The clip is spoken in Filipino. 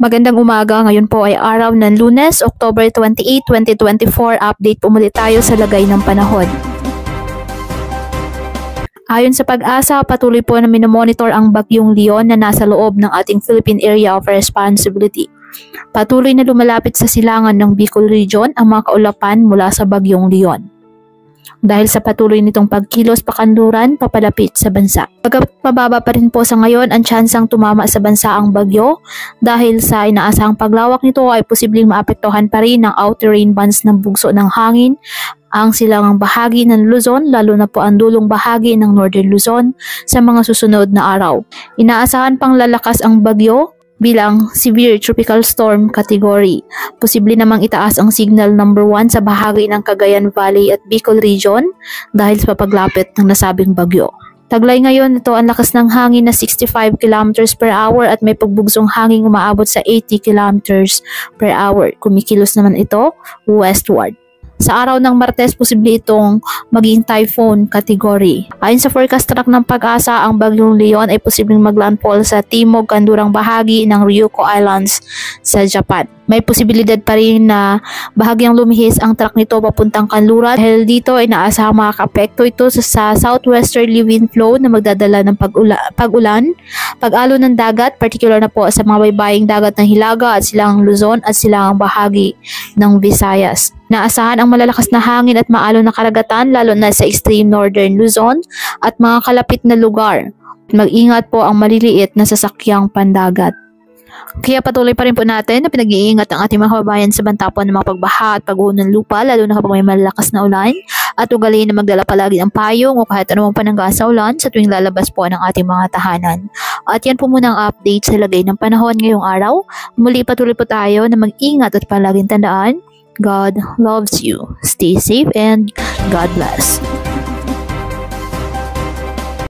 Magandang umaga, ngayon po ay araw ng lunes, October 28, 2024. Update po muli tayo sa lagay ng panahon. Ayon sa pag-asa, patuloy po na minomonitor ang bagyong Leon na nasa loob ng ating Philippine Area of Responsibility. Patuloy na lumalapit sa silangan ng Bicol Region ang mga kaulapan mula sa bagyong Leon dahil sa patuloy nitong pagkilos pakanluran papalapit sa bansa. Pagkat pa rin po sa ngayon ang tsansang tumama sa bansa ang bagyo dahil sa inaasahang paglawak nito ay posibleng maapektuhan pa rin ng outer rain bands ng bugso ng hangin ang silangang bahagi ng Luzon lalo na po ang dulong bahagi ng Northern Luzon sa mga susunod na araw. Inaasahan pang lalakas ang bagyo bilang Severe Tropical Storm category. Posible namang itaas ang signal number 1 sa bahagi ng Cagayan Valley at Bicol Region dahil sa paglapit ng nasabing bagyo. Taglay ngayon ito ang lakas ng hangin na 65 km per hour at may pagbugsong hangin umaabot sa 80 km per hour. Kumikilos naman ito westward. Sa araw ng Martes, posible itong maging typhoon category. Ayon sa forecast track ng pag-asa, ang bagyong Leon ay posibleng maglandfall sa timog kandurang bahagi ng Ryukyu Islands sa Japan may posibilidad pa rin na bahagyang lumihis ang truck nito papuntang kanluran dahil dito ay naasahang makakapekto ito sa, sa southwesterly wind flow na magdadala ng pag-ula, pag-ulan, pag-alo ng dagat, particular na po sa mga baybaying dagat ng Hilaga at silang Luzon at silang bahagi ng Visayas. Naasahan ang malalakas na hangin at maalo na karagatan lalo na sa extreme northern Luzon at mga kalapit na lugar. Mag-ingat po ang maliliit na sasakyang pandagat. Kaya patuloy pa rin po natin na pinag-iingat ang ating mga kababayan sa bantapon ng mga pagbaha at pagguho ng lupa lalo na kapag may malakas na ulan at ugaliin na magdala palagi ng payong o kahit anumang panangga sa ulan sa tuwing lalabas po ng ating mga tahanan. At yan po muna ang update sa lagay ng panahon ngayong araw. Muli patuloy po tayo na mag-ingat at palaging tandaan God loves you. Stay safe and God bless.